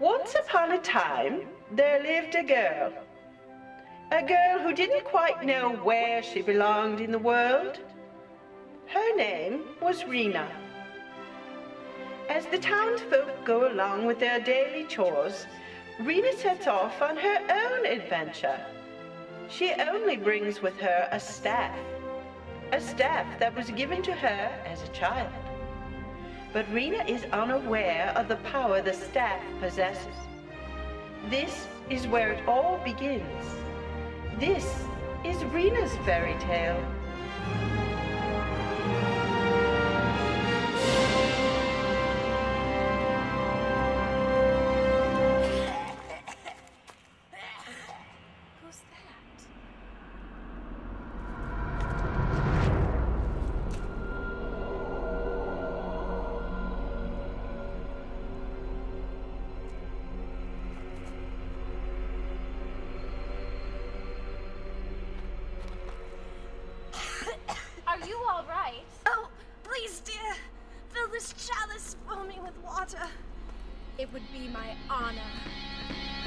Once upon a time, there lived a girl. A girl who didn't quite know where she belonged in the world. Her name was Rena. As the townsfolk go along with their daily chores, Rena sets off on her own adventure. She only brings with her a staff, a staff that was given to her as a child. But Rena is unaware of the power the staff possesses. This is where it all begins. This is Rena's fairy tale. It would be my honor.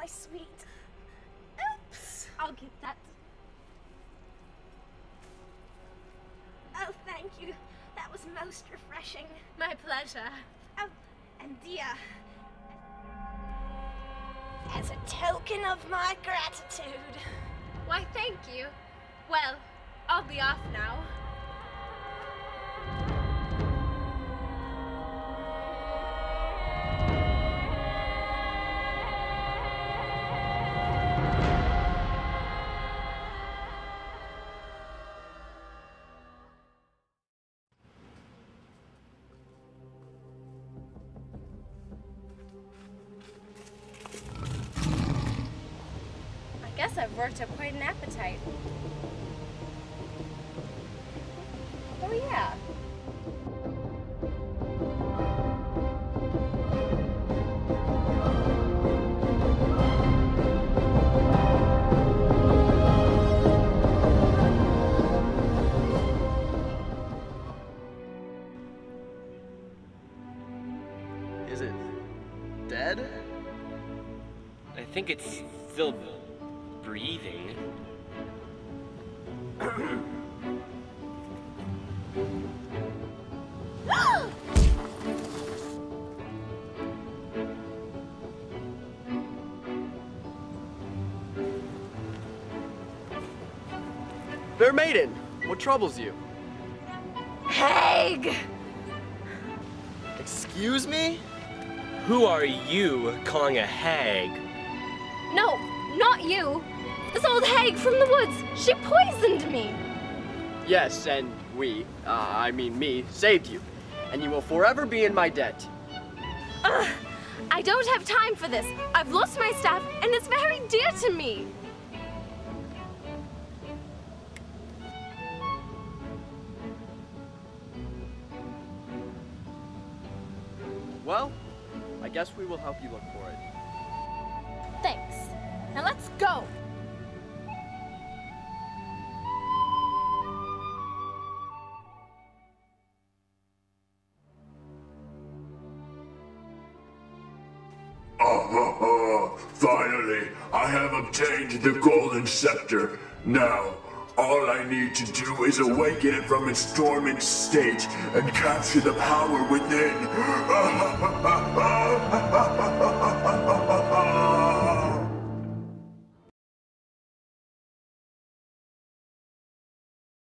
My sweet. Oops. I'll get that. Oh, thank you. That was most refreshing. My pleasure. Oh, and dear, as a token of my gratitude, Why, thank you. Well, I'll be off now. I've worked up quite an appetite. Oh, yeah. Is it dead? I think it's still breathing. Fair maiden, what troubles you? Haig! Excuse me? Who are you calling a hag? No, not you. This old hag from the woods. She poisoned me. Yes, and we, uh, I mean me, saved you. And you will forever be in my debt. Ugh, I don't have time for this. I've lost my staff, and it's very dear to me. Well, I guess we will help you look for it. Thanks. Now let's go. Ah, Finally, I have obtained the golden scepter. Now, all I need to do is awaken it from its dormant state and capture the power within.